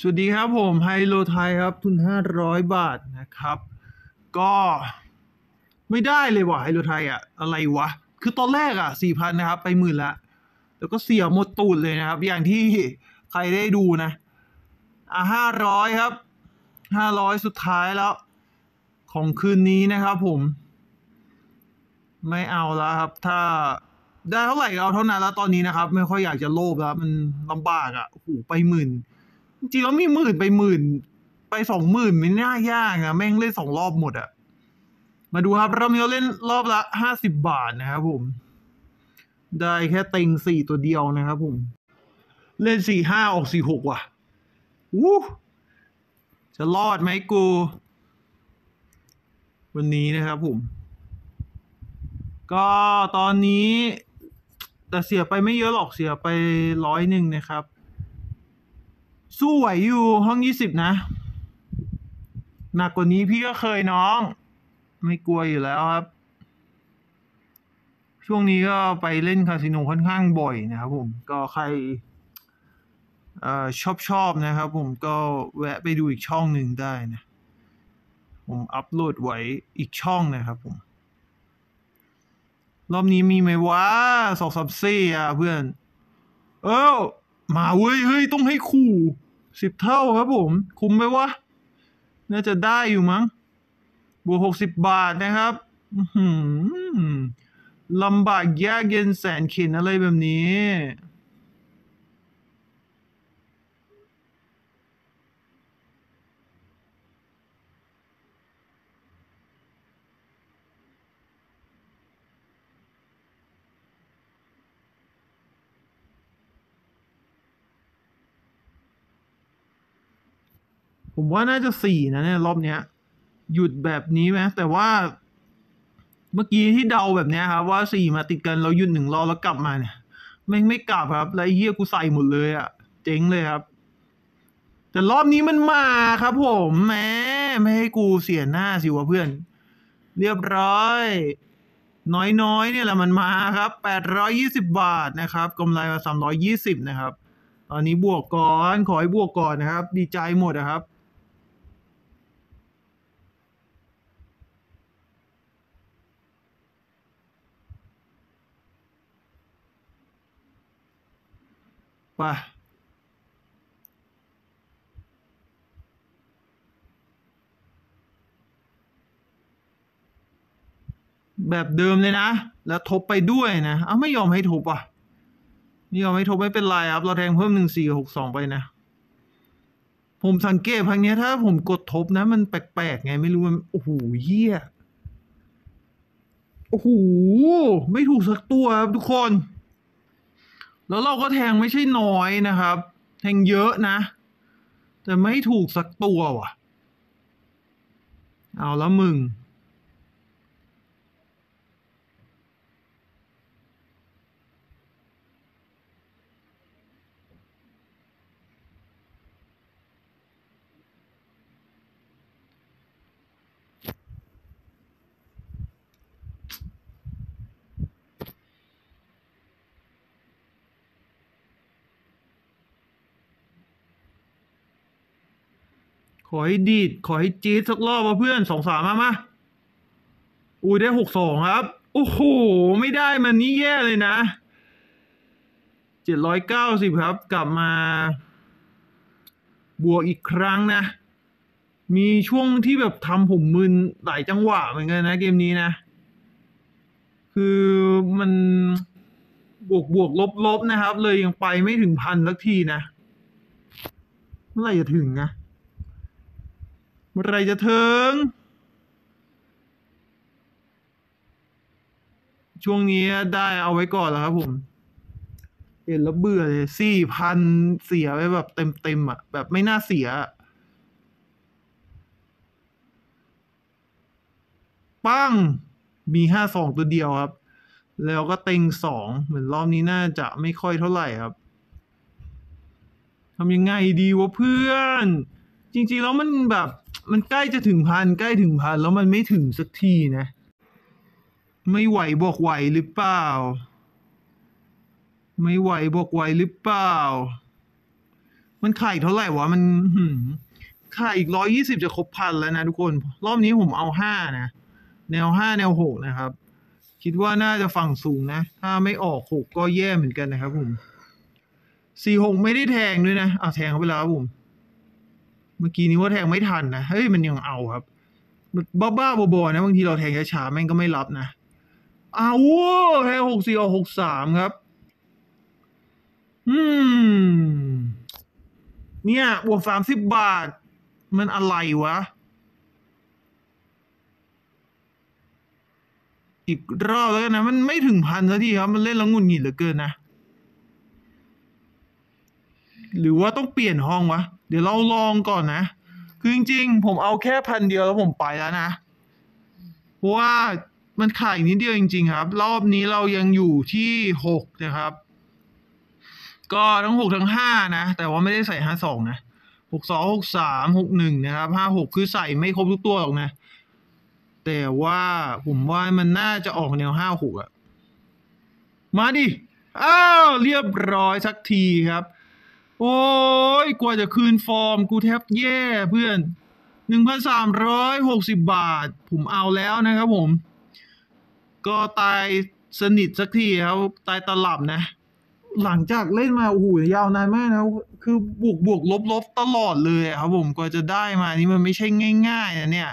สวัสดีครับผมไฮโลไทยครับ ทุน 500 บาทนะครับ ก็ไม่ได้เลยว่ะไฮโลไทยอะอะไรวะ คือตอนแรกอะ4,000นนะครับ ไปหมื่นละ แล้วก็เสียหมดตูดเลยนะครับ อย่างที่ใครได้ดูนะ อะ500ครับ500สุดท้ายแล้ว ของคืนนี้นะครับผม ไม่เอาแล้วครับ ถ้าได้เท่าไหร่เอาเท่านั้นแล้วตอนนี้นะครับ ไม่ค่อยอยากจะโลภแล้ว มันลำบากอะ่ะโอ้โหไปหมื่น จริงแล้วมีหมื่นไปหมื่น ไปสองหมื่นไม่น่ายากอะแม่งเล่นสองรอบหมดอะมาดูครับเรามีเล่นรอบละห้าสิบบาทนะครับผม ได้แค่เต็งสี่ตัวเดียวนะครับผม เล่นสี่ห้าออกสี่หกว่ะวู้จะรอดไหมกู วันนี้นะครับผม ก็ตอนนี้ แต่เสียไปไม่เยอะหรอกเสียไปร้อยหนึ่งนะครับ สู้ไหวอยู่ห้องยี่สิบนะหนักกว่านี้พี่ก็เคยน้อง ไม่กลัวอยู่แล้วครับ ช่วงนี้ก็ไปเล่นคาสิโนค่อนข้างบ่อยนะครับผมก็ใครอชอบชอบนะครับผมก็แวะไปดูอีกช่องหนึ่งได้นะ ผมอัพโหลดไว้อีกช่องนะครับผม รอบนี้มีไหมวะสองสามซี่อะเพื่อน เออมาเว้ยเฮ้ยต้องให้คู่ สิบเท่าครับผม คุ้มไหมวะ น่าจะได้อยู่มั้ง บวกหกสิบบาทนะครับลำบากยากเย็นแสนเข็นอะไรแบบนี้ ผมว่าน่าจะสี่นะเนี่ยรอบเนี้ย หยุดแบบนี้ไหมแต่ว่า เมื่อกี้ที่เดาแบบเนี้ยครับ ว่าสี่มาติดกันเราหยุดหนึ่งรอบแล้วกลับมาเนี่ยแม่ไม่กลับครับ แล้วไอ้เฮียกูใส่หมดเลยอะ่ะเจ๊งเลยครับ แต่รอบนี้มันมาครับผมแหมไม่ให้กูเสียหน้าสิวะเพื่อน เรียบร้อย น้อยๆเนี่ยแหละมันมาครับแปดร้อยี่สิบาทนะครับกำไรมาสามร้อยี่สิบนะครับ ตอนนี้บวกก่อน ขอให้บวกก่อนนะครับ ดีใจหมดนะครับ ไปแบบเดิมเลยนะ แล้วทบไปด้วยนะ เอาไม่ยอมให้ทบอะไม่ยอมให้ทบไม่เป็นไรครับ เราแทงเพิ่มหนึ่งสี่หกสองไปนะ ผมสังเกตพังเนี้ยถ้าผมกดทบนะ มันแปลกๆไงไม่รู้มันโอ้โหเหี้ยโอ้โห ไม่ถูกสักตัวครับทุกคน แล้วเราก็แทงไม่ใช่น้อยนะครับ แทงเยอะนะ แต่ไม่ถูกสักตัวว่ะ เอาแล้วมึง อให้ดีด ขอให้จี๊ดสักรอบมาเพื่อนสองสามมามาอุ้ยได้หกสองครับ โอ้โห ไม่ได้มันนี่แย่เลยนะเจ็ดร้อยเก้าสิบครับ กลับมา บวกอีกครั้งนะ มีช่วงที่แบบทำผมมึนหลายจังหวะเหมือนกันนะเกมนี้นะ คือมันบวกบวกลบลบนะครับ เลยยังไปไม่ถึงพันสักทีนะ เมื่อไหร่จะถึงนะ เมื่อไรจะถึง ช่วงนี้ได้เอาไว้ก่อนแล้วครับผมเห็นแล้วเบื่อเลยสี่พันเสียไปแบบเต็มเต็มอะ แบบไม่น่าเสีย ปั้ง มีห้าสองตัวเดียวครับ แล้วก็เต็งสองเหมือนรอบนี้น่าจะไม่ค่อยเท่าไหร่ครับทำยังไงดีวะเพื่อน จริงๆแล้วมันแบบ มันใกล้จะถึงพันใกล้ถึงพันแล้วมันไม่ถึงสักทีนะ ไม่ไหวบอกไหวหรือเปล่า ไม่ไหวบอกไหวหรือเปล่า มันขายเท่าไหร่วะมันขายอีกร้อยยี่สิบจะครบพันแล้วนะทุกคน รอบนี้ผมเอาห้านะ แนวห้าแนวหกนะครับ คิดว่าน่าจะฝั่งสูงนะ ถ้าไม่ออกหกก็แย่เหมือนกันนะครับผมสี่หกไม่ได้แทงด้วยนะเอาแทงเขาไปแล้วครับผม เมื่อกี้นี้ว่าแทงไม่ทันนะ เฮ้ยมันยังเอาครับ บ้าบ้าๆบอๆนะบางทีเราแทงช้าๆแม่งก็ไม่รับนะเอาวแทงหกสี่ออกหกสามครับ อืม เนี่ยบวกสามสิบบาท มันอะไรวะ อีกรอบแล้วกันนะ มันไม่ถึงพันสักทีครับ มันเล่นแล้วงุนหงิดเหลือเกินนะ หรือว่าต้องเปลี่ยนห้องวะ ดี๋ยวเราลองก่อนนะ คือจริงๆ ผมเอาแค่พันเดียวแล้วผมไปแล้วนะ เพราะว่ามันขายนิดเดียวจริง ๆ ครับ รอบนี้เรายังอยู่ที่หกนะครับ ก็ทั้งหกทั้งห้านะ แต่ว่าไม่ได้ใส่ห้าสองนะหกสองหกสามหกหนึ่งนะครับห้าหกคือใส่ไม่ครบทุกตัวหรอกนะ แต่ว่าผมว่ามันน่าจะออกแนวห้าหกอะมาดิ อ้าว เรียบร้อยสักทีครับ โอ้ยกว่าจะคืนฟอร์ม กูแทบแย่เพื่อนหนึ่งพันสามร้อยหกสิบบาท ผมเอาแล้วนะครับผม ก็ตายสนิทสักทีครับ ตายตลับนะ หลังจากเล่นมาโอ้โหยาวนานมากนะคือบวกบวกลบลบตลอดเลยครับผมกว่าจะได้มานี่มันไม่ใช่ง่าย ๆ นะเนี่ย